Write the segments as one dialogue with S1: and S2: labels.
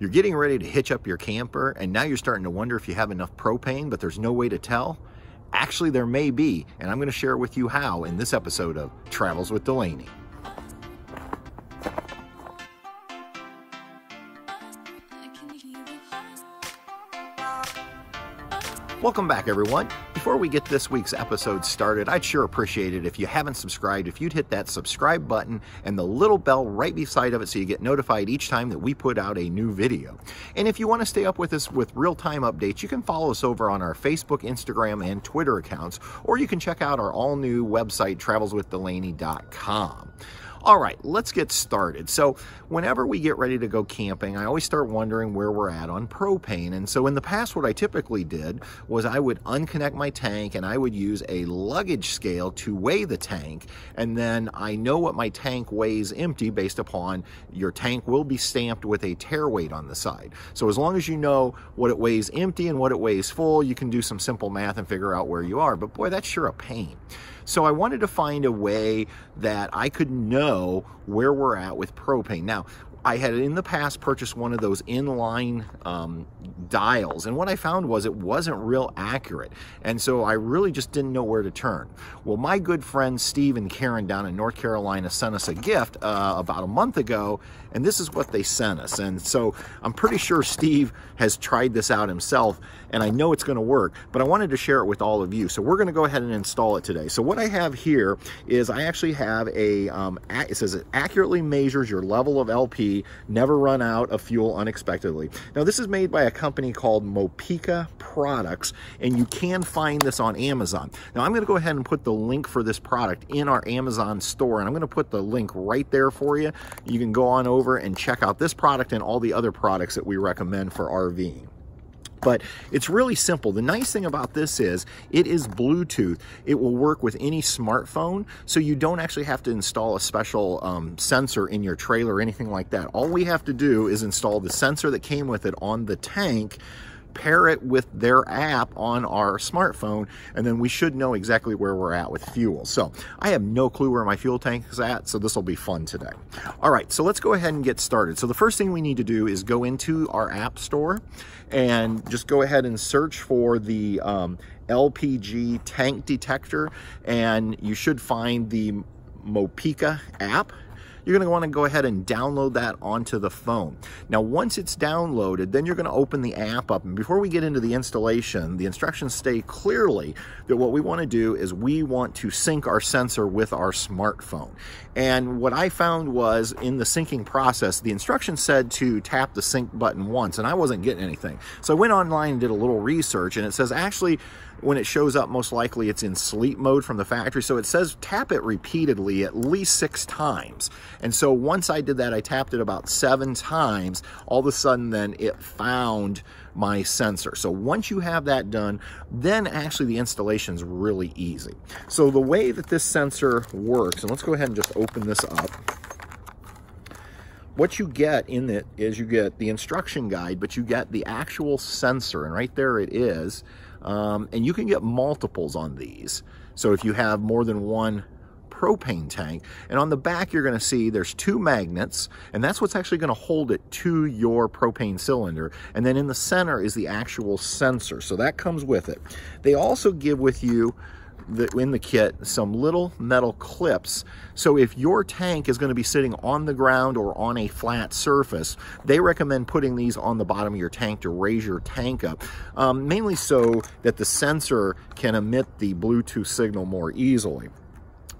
S1: You're getting ready to hitch up your camper and now you're starting to wonder if you have enough propane, but there's no way to tell. Actually, there may be, and I'm going to share with you how in this episode of Travels with Delaney. Welcome back, everyone. Before we get this week's episode started, I'd sure appreciate it if you haven't subscribed, if you'd hit that subscribe button and the little bell right beside of it so you get notified each time that we put out a new video. And if you want to stay up with us with real-time updates, you can follow us over on our Facebook, Instagram, and Twitter accounts, or you can check out our all-new website, travelswithdelaney.com. All right, let's get started. So whenever we get ready to go camping, I always start wondering where we're at on propane. And so in the past, what I typically did was I would unconnect my tank and I would use a luggage scale to weigh the tank. And then I know what my tank weighs empty based upon your tank will be stamped with a tear weight on the side. So as long as you know what it weighs empty and what it weighs full, you can do some simple math and figure out where you are. But boy, that's sure a pain. So I wanted to find a way that I could know where we're at with propane. Now, I had in the past purchased one of those inline um, dials, and what I found was it wasn't real accurate, and so I really just didn't know where to turn. Well, my good friends Steve and Karen down in North Carolina sent us a gift uh, about a month ago, and this is what they sent us. And so I'm pretty sure Steve has tried this out himself, and I know it's going to work, but I wanted to share it with all of you. So we're going to go ahead and install it today. So what I have here is I actually have a, um, it says it accurately measures your level of LP never run out of fuel unexpectedly. Now this is made by a company called Mopeka Products and you can find this on Amazon. Now I'm going to go ahead and put the link for this product in our Amazon store and I'm going to put the link right there for you. You can go on over and check out this product and all the other products that we recommend for RVing but it's really simple. The nice thing about this is it is Bluetooth. It will work with any smartphone, so you don't actually have to install a special um, sensor in your trailer or anything like that. All we have to do is install the sensor that came with it on the tank pair it with their app on our smartphone, and then we should know exactly where we're at with fuel. So I have no clue where my fuel tank is at, so this will be fun today. All right, so let's go ahead and get started. So the first thing we need to do is go into our app store and just go ahead and search for the um, LPG tank detector, and you should find the Mopeka app you're going to want to go ahead and download that onto the phone. Now, once it's downloaded, then you're going to open the app up. And before we get into the installation, the instructions state clearly that what we want to do is we want to sync our sensor with our smartphone. And what I found was in the syncing process, the instructions said to tap the sync button once, and I wasn't getting anything. So I went online and did a little research, and it says actually when it shows up, most likely it's in sleep mode from the factory. So it says tap it repeatedly at least six times. And so once I did that, I tapped it about seven times. All of a sudden then it found my sensor. So once you have that done, then actually the installation is really easy. So the way that this sensor works, and let's go ahead and just open this up what you get in it is you get the instruction guide, but you get the actual sensor, and right there it is. Um, and you can get multiples on these. So if you have more than one propane tank. And on the back, you're gonna see there's two magnets, and that's what's actually gonna hold it to your propane cylinder. And then in the center is the actual sensor. So that comes with it. They also give with you the, in the kit some little metal clips. So if your tank is going to be sitting on the ground or on a flat surface, they recommend putting these on the bottom of your tank to raise your tank up, um, mainly so that the sensor can emit the Bluetooth signal more easily.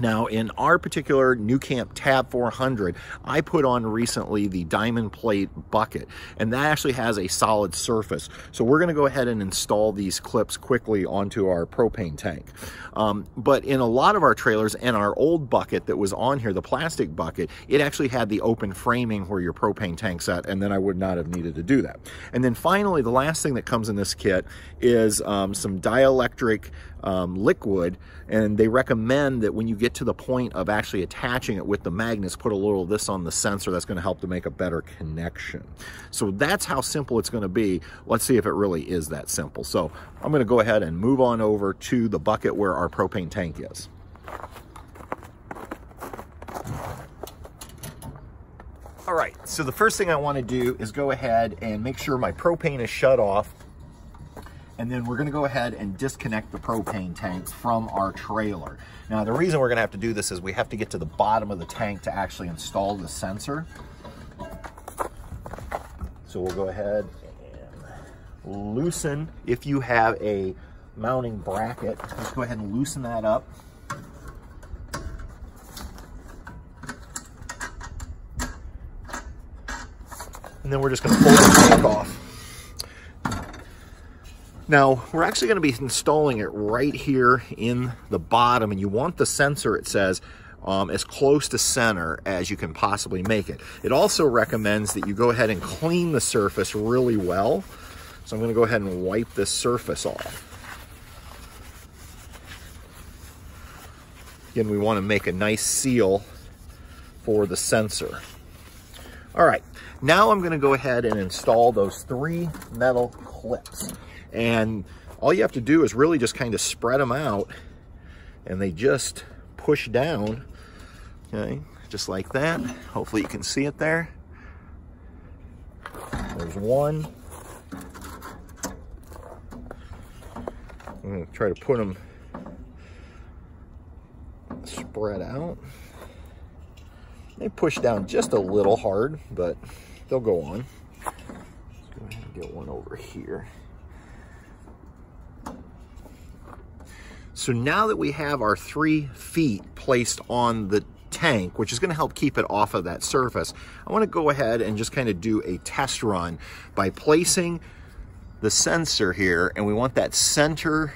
S1: Now, in our particular NuCamp Tab 400, I put on recently the diamond plate bucket, and that actually has a solid surface. So we're gonna go ahead and install these clips quickly onto our propane tank. Um, but in a lot of our trailers and our old bucket that was on here, the plastic bucket, it actually had the open framing where your propane tank's at, and then I would not have needed to do that. And then finally, the last thing that comes in this kit is um, some dielectric um, liquid, and they recommend that when you get to the point of actually attaching it with the magnets, put a little of this on the sensor. That's going to help to make a better connection. So that's how simple it's going to be. Let's see if it really is that simple. So I'm going to go ahead and move on over to the bucket where our propane tank is. All right, so the first thing I wanna do is go ahead and make sure my propane is shut off. And then we're gonna go ahead and disconnect the propane tank from our trailer. Now, the reason we're gonna have to do this is we have to get to the bottom of the tank to actually install the sensor. So we'll go ahead and loosen, if you have a mounting bracket, let's go ahead and loosen that up. And then we're just gonna pull the tank off. Now, we're actually gonna be installing it right here in the bottom, and you want the sensor, it says, um, as close to center as you can possibly make it. It also recommends that you go ahead and clean the surface really well. So I'm gonna go ahead and wipe this surface off. Again, we wanna make a nice seal for the sensor. All right, now I'm gonna go ahead and install those three metal clips. And all you have to do is really just kind of spread them out and they just push down, okay, just like that. Hopefully you can see it there. There's one. I'm gonna try to put them spread out. They push down just a little hard, but they'll go on. Let's go ahead and get one over here. So now that we have our three feet placed on the tank, which is gonna help keep it off of that surface, I wanna go ahead and just kind of do a test run by placing the sensor here, and we want that center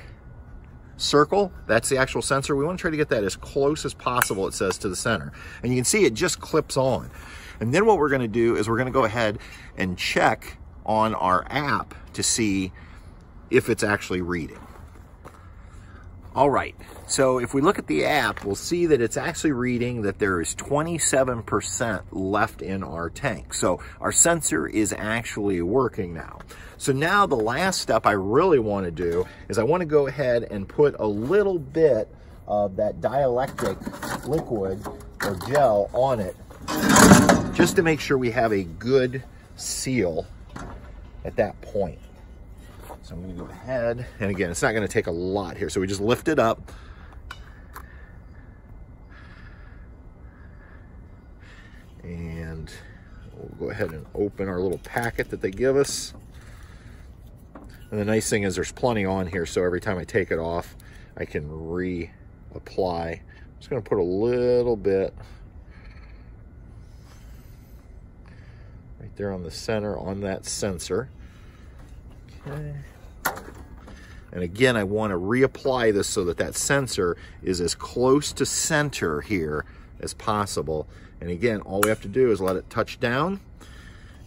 S1: circle, that's the actual sensor. We wanna try to get that as close as possible, it says, to the center. And you can see it just clips on. And then what we're gonna do is we're gonna go ahead and check on our app to see if it's actually reading. All right, so if we look at the app, we'll see that it's actually reading that there is 27% left in our tank. So our sensor is actually working now. So now the last step I really want to do is I want to go ahead and put a little bit of that dielectric liquid or gel on it just to make sure we have a good seal at that point. So I'm gonna go ahead, and again, it's not gonna take a lot here. So we just lift it up. And we'll go ahead and open our little packet that they give us. And the nice thing is there's plenty on here, so every time I take it off, I can reapply. I'm just gonna put a little bit right there on the center on that sensor. Okay. And again, I want to reapply this so that that sensor is as close to center here as possible. And again, all we have to do is let it touch down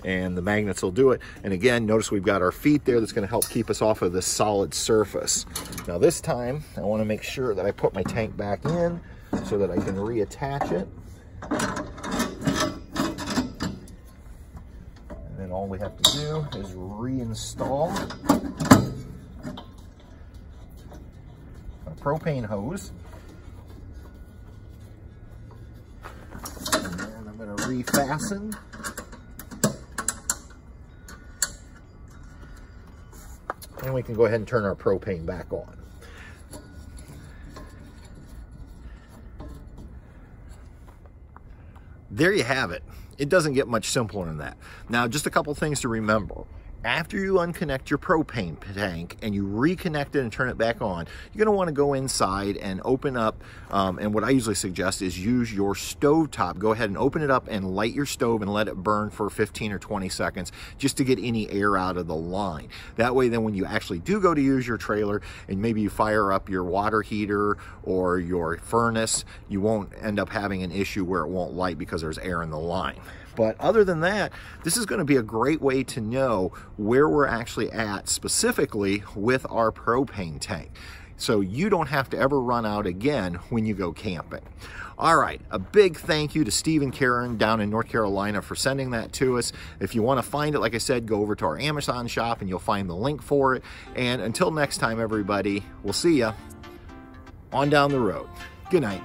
S1: and the magnets will do it. And again, notice we've got our feet there that's gonna help keep us off of this solid surface. Now this time, I wanna make sure that I put my tank back in so that I can reattach it. And then all we have to do is reinstall propane hose. And I'm going to refasten. And we can go ahead and turn our propane back on. There you have it. It doesn't get much simpler than that. Now, just a couple things to remember after you unconnect your propane tank and you reconnect it and turn it back on, you're gonna wanna go inside and open up, um, and what I usually suggest is use your stove top. Go ahead and open it up and light your stove and let it burn for 15 or 20 seconds just to get any air out of the line. That way then when you actually do go to use your trailer and maybe you fire up your water heater or your furnace, you won't end up having an issue where it won't light because there's air in the line. But other than that, this is going to be a great way to know where we're actually at specifically with our propane tank. So you don't have to ever run out again when you go camping. All right, a big thank you to Steve and Karen down in North Carolina for sending that to us. If you want to find it, like I said, go over to our Amazon shop and you'll find the link for it. And until next time, everybody, we'll see you on down the road. Good night.